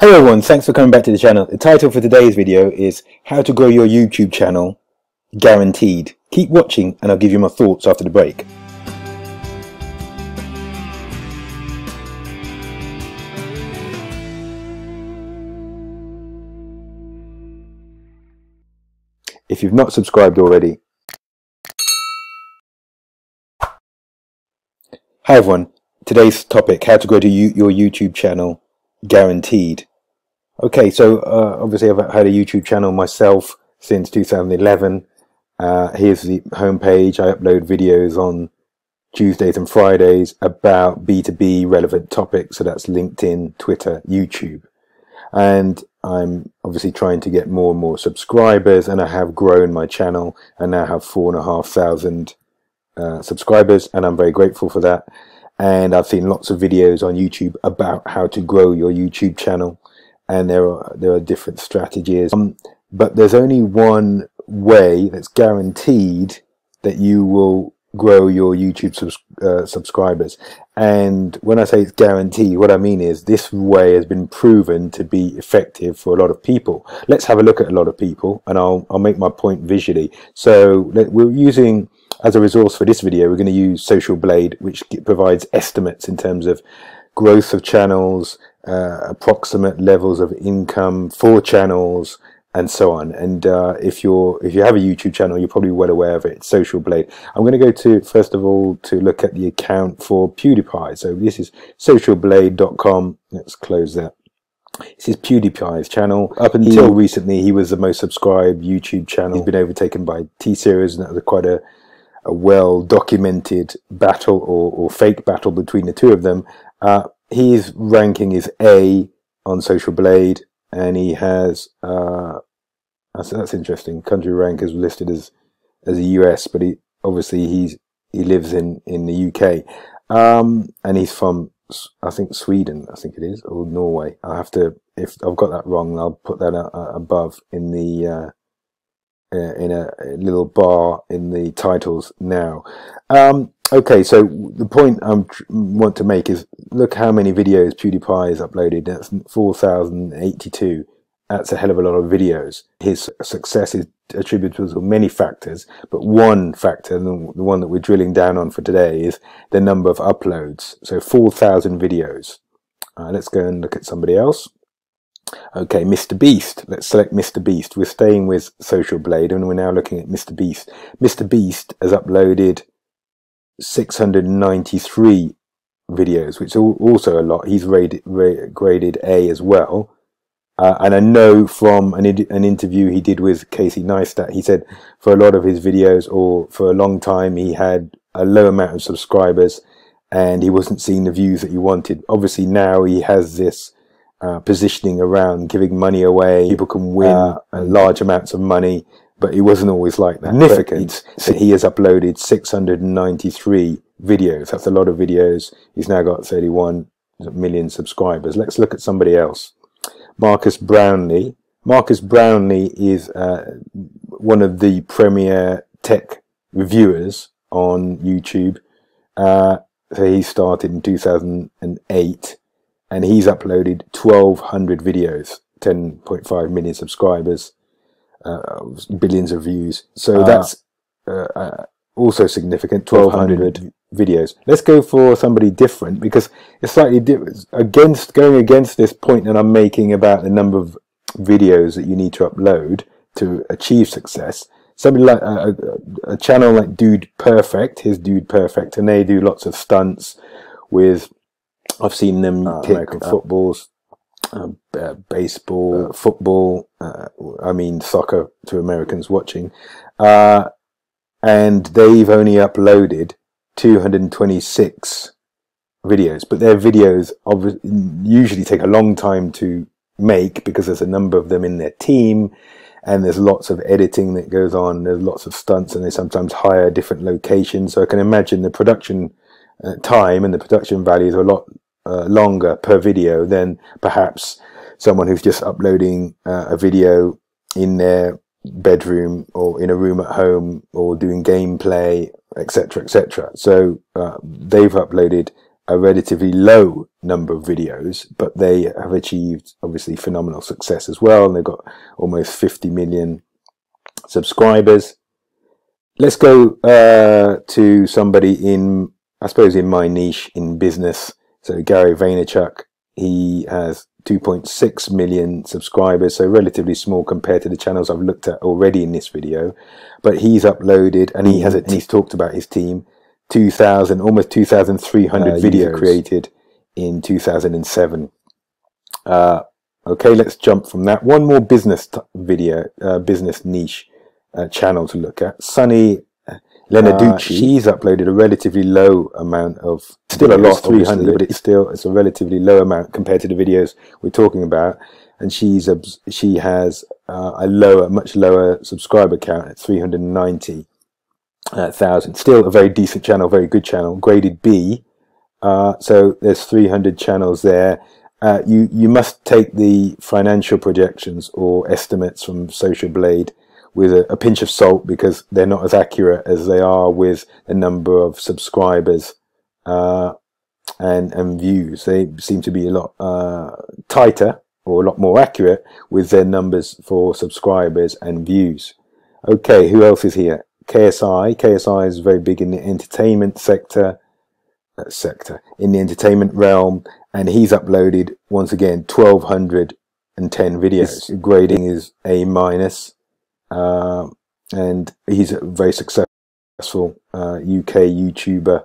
Hey everyone, thanks for coming back to the channel. The title for today's video is How to Grow Your YouTube Channel Guaranteed. Keep watching and I'll give you my thoughts after the break. If you've not subscribed already, Hi everyone, today's topic, how to grow to your YouTube channel guaranteed. Okay, so uh, obviously I've had a YouTube channel myself since 2011. Uh, here's the homepage. I upload videos on Tuesdays and Fridays about B2B relevant topics. So that's LinkedIn, Twitter, YouTube. And I'm obviously trying to get more and more subscribers and I have grown my channel and now have four and a half thousand uh, subscribers and I'm very grateful for that and I've seen lots of videos on YouTube about how to grow your YouTube channel and there are there are different strategies. Um, but there's only one way that's guaranteed that you will grow your YouTube subs uh, subscribers. And when I say it's guaranteed what I mean is this way has been proven to be effective for a lot of people. Let's have a look at a lot of people and I'll, I'll make my point visually. So we're using as a resource for this video, we're going to use Social Blade, which provides estimates in terms of growth of channels, uh, approximate levels of income for channels, and so on. And uh, if you're if you have a YouTube channel, you're probably well aware of it. Social Blade. I'm going to go to first of all to look at the account for PewDiePie. So this is socialblade.com. Let's close that. This is PewDiePie's channel. Up until recently, he was the most subscribed YouTube channel. He's been overtaken by T Series, and that was quite a a well documented battle or, or fake battle between the two of them. Uh, his ranking is A on Social Blade, and he has uh, that's, that's interesting. Country rank is listed as as a US, but he obviously he's he lives in in the UK, um, and he's from I think Sweden, I think it is, or Norway. I have to if I've got that wrong, I'll put that uh, above in the uh, in a, little bar in the titles now. Um, okay, so the point I want to make is look how many videos PewDiePie has uploaded. That's 4,082. That's a hell of a lot of videos. His success is attributable to many factors, but one factor, the one that we're drilling down on for today, is the number of uploads. So 4,000 videos. Uh, let's go and look at somebody else. Okay, Mr. Beast. Let's select Mr. Beast. We're staying with Social Blade and we're now looking at Mr. Beast. Mr. Beast has uploaded 693 videos, which is also a lot. He's rated, graded A as well. Uh, and I know from an, an interview he did with Casey Neistat, he said for a lot of his videos or for a long time he had a low amount of subscribers and he wasn't seeing the views that he wanted. Obviously now he has this uh, positioning around giving money away. People can win uh, large amounts of money, but he wasn't always like that. Significant. So he has uploaded 693 videos. That's a lot of videos. He's now got 31 million subscribers. Let's look at somebody else. Marques Brownlee. Marques Brownlee is uh, one of the premier tech reviewers on YouTube. Uh, so he started in 2008 and he's uploaded 1200 videos 10.5 million subscribers uh, billions of views. So uh, that's uh, uh also significant 1200 videos. Let's go for somebody different because it's slightly different against going against this point that i'm making about the number of videos that you need to upload to achieve success. Somebody like a, a, a channel like dude perfect his dude perfect and they do lots of stunts with I've seen them uh, kick American footballs, uh, uh, baseball, football. Uh, I mean soccer to Americans watching, uh, and they've only uploaded 226 videos, but their videos usually take a long time to make because there's a number of them in their team and there's lots of editing that goes on there's lots of stunts and they sometimes hire different locations. So i can imagine the production uh, time and the production values are a lot uh, longer per video than perhaps someone who's just uploading uh, a video in their bedroom or in a room at home or doing gameplay etc etc so uh, they've uploaded a relatively low number of videos, but they have achieved obviously phenomenal success as well. And they've got almost 50 million subscribers. Let's go uh, to somebody in, I suppose, in my niche in business. So Gary Vaynerchuk, he has 2.6 million subscribers, so relatively small compared to the channels I've looked at already in this video. But he's uploaded and he has it, he's talked about his team 2,000, almost 2,300 uh, videos created in 2007. Uh, okay, let's jump from that. One more business video, uh, business niche uh, channel to look at. Sunny uh, Lenarduzzi. she's uploaded a relatively low amount of, still a lot, 300, but it's still, it's a relatively low amount compared to the videos we're talking about. And she's, a, she has uh, a lower, much lower subscriber count at 390 uh. Still a very decent channel, very good channel, graded B. Uh, so there's 300 channels there. Uh, you you must take the financial projections or estimates from Social Blade with a, a, pinch of salt because they're not as accurate as they are with the number of subscribers uh, and and views. They seem to be a lot uh, tighter or a lot more accurate with their numbers for subscribers and views. Okay, who else is here? KSI. KSI is very big in the entertainment sector, uh, sector in the entertainment realm, and he's uploaded once again 1210 videos. His grading is A minus, uh, and he's a very successful uh, UK YouTuber.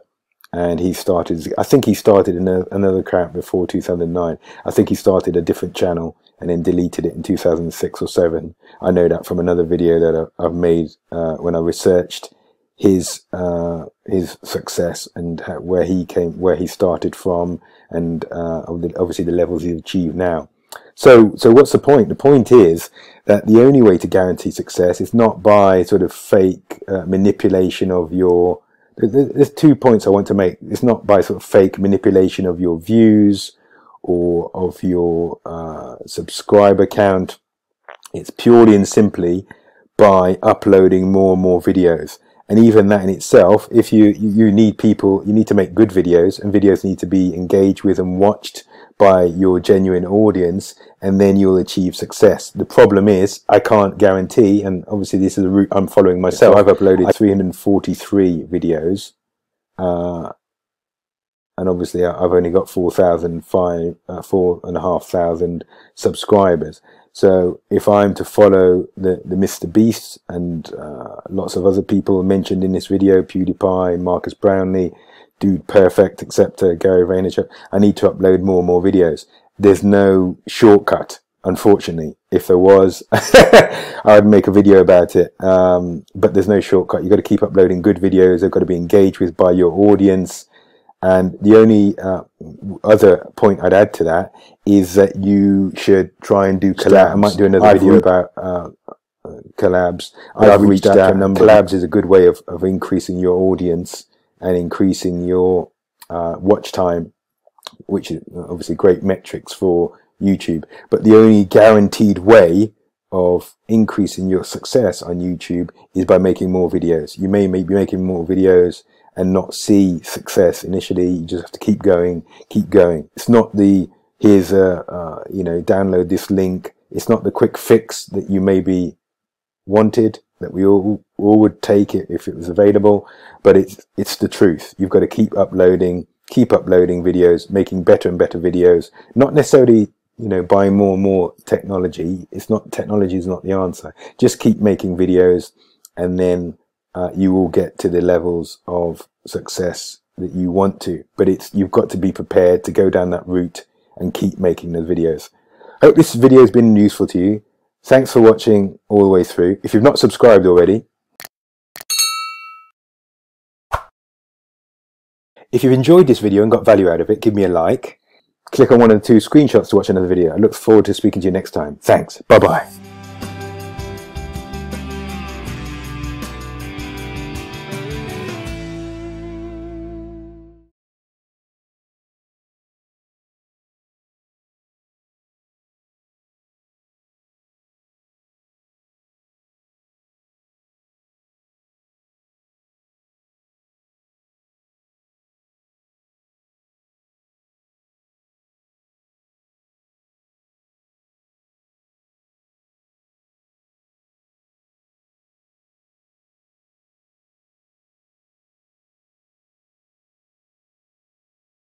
And he started, I think he started another, another account before 2009. I think he started a different channel and then deleted it in 2006 or 7. I know that from another video that I've made uh, when I researched his uh, his success and where he came, where he started from, and uh, obviously the levels he's achieved now. So, so what's the point? The point is that the only way to guarantee success is not by sort of fake uh, manipulation of your. There's two points I want to make. It's not by sort of fake manipulation of your views or of your uh, subscriber count. It's purely and simply by uploading more and more videos. And even that in itself, if you, you need people, you need to make good videos and videos need to be engaged with and watched by your genuine audience and then you'll achieve success. The problem is I can't guarantee, and obviously this is the route I'm following myself. I've uploaded 343 videos uh, and obviously I've only got 4,005, uh, four and a half thousand subscribers. So if I'm to follow the, the Mr. Beast and uh, lots of other people mentioned in this video, PewDiePie, Marques Brownlee, Dude Perfect, etc., Gary Vaynerchuk, I need to upload more and more videos. There's no shortcut, unfortunately. If there was, I'd make a video about it. Um, but there's no shortcut. You've got to keep uploading good videos. They've got to be engaged with by your audience. And the only uh, other point I'd add to that is that you should try and do collabs. I might do another I've video about uh, collabs. I've, I've reached, reached out, to a number. Collabs is a good way of, of increasing your audience and increasing your uh, watch time, which is obviously great metrics for YouTube. But the only guaranteed way of increasing your success on YouTube is by making more videos. You may be making more videos and not see success initially. You just have to keep going, keep going. It's not the, here's a, uh, you know, download this link. It's not the quick fix that you maybe wanted that we all, all would take it if it was available, but it's, it's the truth. You've got to keep uploading, keep uploading videos, making better and better videos, not necessarily you know buying more and more technology it's not technology is not the answer just keep making videos and then uh, you will get to the levels of success that you want to. But it's you've got to be prepared to go down that route and keep making the videos. Hope this video has been useful to you. Thanks for watching all the way through. If you've not subscribed already, if you've enjoyed this video and got value out of it, give me a like. Click on one of the two screenshots to watch another video. I look forward to speaking to you next time. Thanks. Bye-bye.